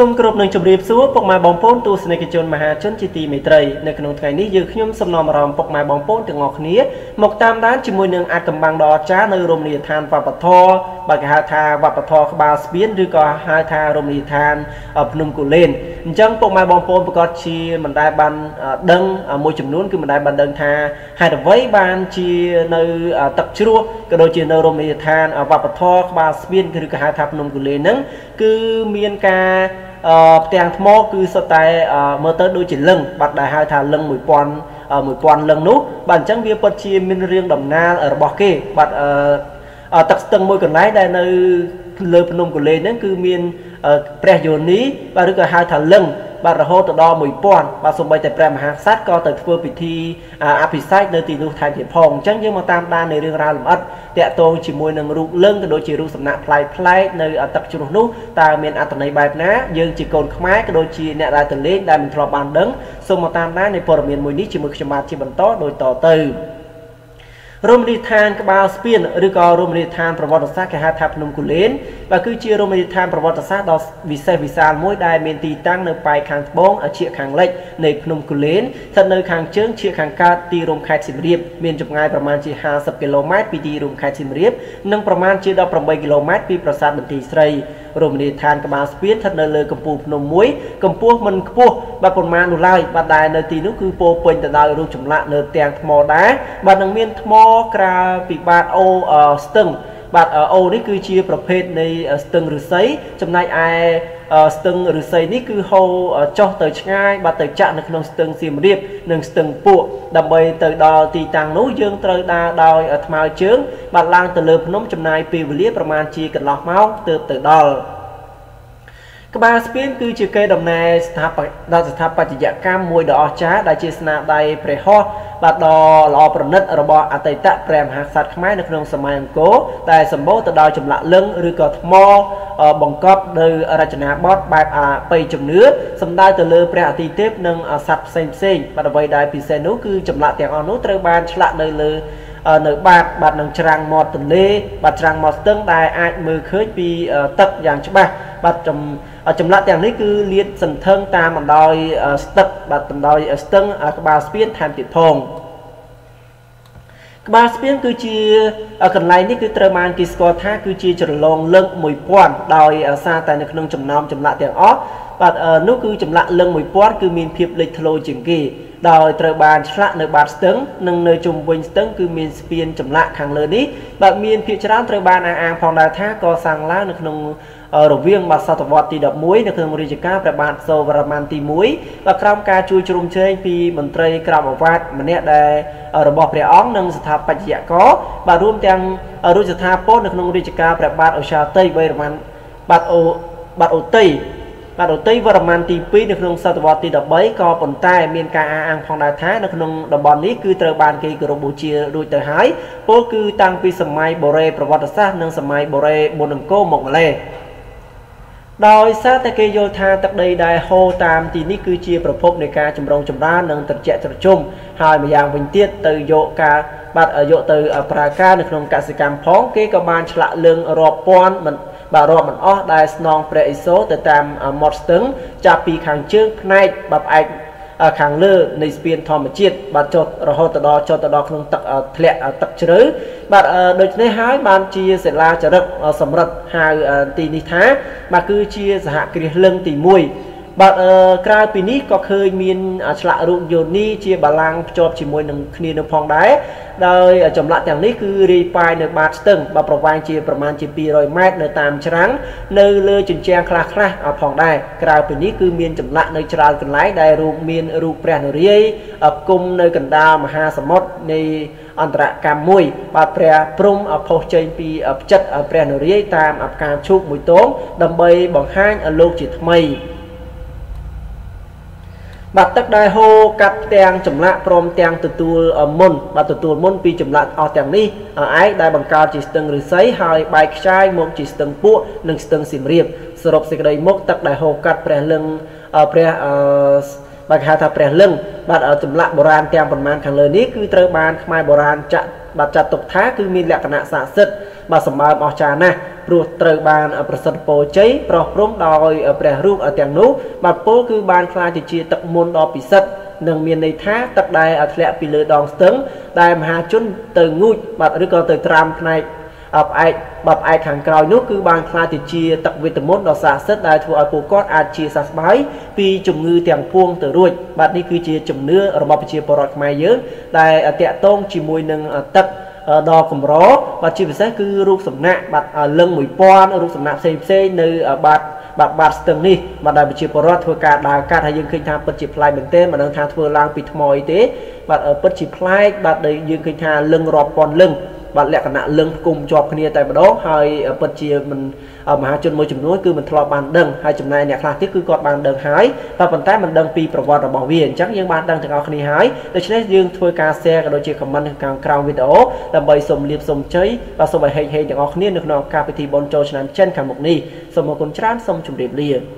សូមគោរពនឹងជម្រាបសួរពុកម៉ែបងប្អូនទស្សនិកជនមហាជនជាទីមេត្រីនៅក្នុងថ្ងៃនេះយើងខ្ញុំសំណូមអារម្មណ៍ពុកម៉ែបងប្អូនទាំងអស់គ្នាមកតាមដានជាមួយនឹងអាចកំបាំងដ៏អស្ចារ្យនៅរមណីយដ្ឋានវប្បធម៌បើគេហៅថាវប្បធម៌ក្បាលស្ពានឬក៏ហៅថារមណីយដ្ឋានភ្នំគូលែនអញ្ចឹងពុកម៉ែបងប្អូនប្រកាសជាមិនដែលបានដឹងមួយចំនួនគឺមិនដែលបានដឹងថាហេតុអ្វីបានជានៅទឹកជ្រោះក៏ដូចជានៅរមណីយដ្ឋានវប្បធម៌ក្បាលស្ពានឬក៏ហៅថាភ្នំគូលែនហ្នឹងគឺមានការ ផ្ទាំងថ្មគឺសុទ្ធតែមើលទៅដូចជាលឹងបាត់ដែលហៅថាលឹង1000 1000លឹងនោះបាទអញ្ចឹងវាពិតជាមានរឿងដំណាលរបស់គេបាទទឹកស្ទឹងមួយកន្លែងដែលនៅលើភ្នំកូលេហ្នឹងគឺមានព្រះយោនីបាទឬក៏ហៅថាលឹង បាទរហូតទៅដល់1000បាទសូម្បីតែព្រះមហាក្សត្រក៏ទៅធ្វើពិធីអភិសេកនៅទីនោះថែមទៀតផងអញ្ចឹងយើងមកតាមដាននៅរឿងរ៉ាវលម្អិតតាក់ទងជាមួយនឹងរូបលឹងក៏ដូចជារូបសំណាកប្លែកប្លែកនៅទឹកជ្រោះនោះតើមានអត្ថន័យបែបណាយើងជាកូនខ្មែរក៏ដូចជាអ្នកដែលទៅលេងដែលមិនធ្លាប់បានដឹងសូមមកតាមដាននៃព័ត៌មានមួយនេះជាមួយខ្ញុំបាទជាបន្តដូចតទៅរមណីយដ្ឋានក្បាលស្ពានឬក៏រមណីយដ្ឋានប្រវត្តិសាស្ត្រគេហៅថាភ្នំគូលែន បាទគឺជារមណីយដ្ឋានប្រវត្តិសាស្ត្រដ៏វិសេសវិសាលមួយដែលមានទីតាំងនៅប៉ែកខាងត្បូងជាខាងលិចនៃភ្នំគូលែនស្ថិតនៅខាងជើងជាខាងកើតទីរួមខេត្តសៀមរាបមានចម្ងាយប្រមាណជា50គីឡូម៉ែត្រពីទីរួមខេត្តសៀមរាបនិងប្រមាណជា18គីឡូម៉ែត្រពីប្រាសាទបន្ទាយស្រីរមណីយដ្ឋានក្បាលស្ពានស្ថិតនៅលើកំពូលភ្នំមួយកម្ពស់មិនខ្ពស់បាទប៉ុន្មាននោះឡើយបាទដែលនៅទីនោះគឺពោពេញទៅដោយរូបចម្លាក់នៅទាំងថ្មដែរបាទនឹងមានថ្មក្រាលពីបាតអូស្ទឹង បាទអូនេះគឺជាប្រភេទនៃស្ទឹងឫស្សីចំណែកឯស្ទឹងឫស្សីនេះគឺហូរចុះទៅឆ្ងាយបាទទៅចាក់នៅក្នុងស្ទឹងសៀមរាបនិងស្ទឹងពួកដើម្បីទៅដល់ទីតាំងនោះយើងត្រូវដើរដោយថ្មើរជើងបាទឡើងទៅលើភ្នំចំណាយពេលវេលាប្រមាណជាកន្លះម៉ោងទើបទៅដល់ ក្បាលស្ពានគឺជាកេរដំណែលស្ថាបត្យស្ថាបត្យកម្មមួយដ៏អស្ចារ្យដែលជាស្នាដៃព្រះហស្ថបាទដ៏ល្អប្រណិតរបស់អតីតព្រះមហាក្សត្រខ្មែរនៅក្នុងសម័យអង្គរដែលសម្បូរទៅដោយចម្លាក់លឹងឬក៏ថ្មបង្កប់នៅរចនាបថបែបអបិយជំនឿសំដៅទៅលើព្រះអាទិទេពនិងសត្វផ្សេងផ្សេងបាទអ្វីដែលពិសេសនោះគឺចម្លាក់ទាំងអស់នោះត្រូវបានឆ្លាក់នៅលើនៅបាតបាត់នឹងច្រាំងមាត់ទន្លេបាត់ច្រាំងមាត់ស្ទឹងដែលអាចមើលឃើញពីទឹកយ៉ាងច្បាស់ បាត់ចំចម្លាក់ទាំងនេះគឺលាតសន្ធឹងតាមបណ្ដោយស្ទឹកបាទបណ្ដោយស្ទឹងក្បាលស្ពានថែមទៀតផងក្បាលស្ពានគឺជាកន្លែងនេះគឺត្រូវបានគេស្គាល់ថាគឺជាជ្រលងលឹង1000ដោយសារតែនៅក្នុងចំណោមចម្លាក់ទាំងអស់បាទនោះគឺចម្លាក់លឹង1000គឺមានភាពលេចធ្លោជាងគេដោយត្រូវបានឆ្លាក់នៅបាតស្ទឹងនិងនៅជុំវិញស្ទឹងគឺមានស្ពានចម្លាក់ខាងលើនេះបាទមានភាគច្រើនត្រូវបានអះអាងផងដែរថាកសាងឡើងនៅក្នុង រវាងបាទសតវត្សទី11នៅក្នុងរាជការព្រះបាទសូវរ្ម័នទី1បាទក្រោមការជួយជ្រោមជ្រែងពីមន្ត្រីក្រមអាវ៉ាតម្នាក់ដែលរបស់ព្រះអង្គនិងស្ថាបត្យករបាទរួមទាំងរាជស្ថាពរនៅក្នុងរាជការព្រះបាទអូសាតីវេរ្ម័នបាទអូបាទអូតីបាទឧតីវរ្ម័នទី2នៅក្នុងសតវត្សទី13ក៏ប៉ុន្តែមានការអះអាងផងដែរថានៅក្នុងតំបន់នេះគឺត្រូវបានគេគោរពបូជារួចទៅហើយពលគឺតាំងពីសម័យបូរេប្រវត្តិសាស្ត្រនិងសម័យបូរេមុនអង្គរមកម្លេះ ដោយសារតែគេយល់ថាទឹកដីដែលហូរតាមទីនេះគឺជាប្រភពនៃការចម្រងចម្រើននិងត្រជាក់ត្រជុំហើយម្យ៉ាងវិញទៀតទៅយកការបាទយកទៅប្រើការនៅក្នុងកសិកម្មផងគេក៏បានឆ្លាក់លឿងរាប់ពាន់មិនបាទរាប់មិនអស់ដែលស្នងព្រះឥសូរទៅតាមមាត់ស្ទឹងចាប់ពីខាងជើងផ្នែកបាទផ្អែក ខាងលើនៃស្ពានធម្មជាតិបាទចុះរហូតទៅដល់ចុះទៅដល់ក្នុងទឹកធ្លាក់ទឹកជ្រៅបាទដូច្នេះហើយបានជាសិលាចារឹកសម្រិទ្ធហៅទីនេះថាបាទគឺជាសហគ្រាសលឹងទី1 បាទក្រៅពីនេះក៏ឃើញមានឆ្លាក់រូបយោនីជាបលាំងភ្ជាប់ជាមួយនឹងគ្នានៅផងដែរដោយចម្លាក់ទាំងនេះគឺរាយប៉ាយនៅបាតស្ទឹងបាទប្រវែងជាប្រមាណជា200ម៉ែត្រនៅតាមច្រាំងនៅលើជញ្ជាំងខ្លះខ្លះផងដែរក្រៅពីនេះគឺមានចម្លាក់នៅច្រើនកន្លែងដែលរូបមានរូបព្រះនរាយណ៍គុំនៅកណ្ដាលមហាសមុទ្រនៃអន្តរកម្មមួយបាទព្រះព្រំផុសចេញពីផ្ចិតព្រះនរាយណ៍តាមអបការឈូកមួយទងដើម្បីបង្ហាញលោកជាថ្មី បាទទឹកដែលហូរកាត់ផ្ទាំងចម្លាក់ព្រមទាំងទទួលមុនបាទទទួលមុនពីចម្លាក់អស់ទាំងនេះឯងដែលបង្កើតជាស្ទឹងឫស្សីហើយបែកខ្ចាយមកជាស្ទឹងពួកនិងស្ទឹងសៀមរាបសរុបសេចក្តីមកទឹកដែលហូរកាត់ព្រះលឹងព្រះអឺបាទគេហៅថាព្រះលឹងបាទចម្លាក់បុរាណទាំងប៉ុន្មានខាងលើនេះគឺត្រូវបានខ្មែរបុរាណចាក់បាទចាត់ទុកថាគឺមានលក្ខណៈស័ក្តិសិទ្ធិបាទសម្បើមអស្ចារ្យណាស់ ព្រោះត្រូវបានប្រសិទ្ធពរជ័យប្រោះព្រំដោយព្រះរូបទាំងនោះបាទពលគឺបានខ្លាចទៅជាទឹកមុនដ៏ពិសិដ្ឋនឹងមានន័យថាទឹកដែលធ្លាក់ពីលើដងស្ទឹងដែលមហាជនទៅងូចបាទឬក៏ទៅត្រាំផ្នែកផ្អែកបាត់ផ្អែកខាងក្រោយនោះគឺបានខ្លាចទៅជាទឹកវីតាមីនដ៏ស័ក្តិសិទ្ធិដែលធ្វើឲ្យពួកគាត់អាចជាសះស្បើយពីជំងឺទាំងពួងទៅរួចបាទនេះគឺជាជំនឿរបស់ប្រជាពលរដ្ឋខ្មែរយើងដែលតាក់ទងជាមួយនឹងទឹក ដ៏កម្របាទជាពិសេសគឺរូបសំណាក់បាទលឹង1000រូបសំណាក់ផ្សេងផ្សេងនៅបាទបាទបាទស្ទឹងនេះបាទដែលប្រជាពលរដ្ឋធ្វើការដើរកាត់ហើយយើងឃើញថាពិតជាប្លែកមែនទែនមិនដឹងថាធ្វើឡើងពីថ្មអីទេបាទពិតជាប្លែកបាទដែលយើងឃើញថាលឹងរាប់ពាន់លឹង បាទលក្ខណៈលឹងគុំជាប់គ្នាតែម្ដងហើយពិតជាមិនមហាជនមួយចំនួនគឺមិនធ្លាប់បានដឹងហើយចំណែកអ្នកខ្លះទៀតគឺគាត់បានដឹងហើយតែប៉ុន្តែមិនដឹងពីប្រវត្តិរបស់វាអញ្ចឹងយើងបានដឹងទាំងអស់គ្នាហើយដូច្នេះយើងធ្វើការ share ក៏ដូចជា comment នៅខាងក្រោមវីដេអូដើម្បីសូមលាភសូមជ័យបាទសូមឲ្យហេកហេងទាំងអស់គ្នានៅក្នុងការពិធីបុណ្យចូលឆ្នាំចិនខាងមុខនេះសូមអរគុណច្រើនសូមជម្រាបលា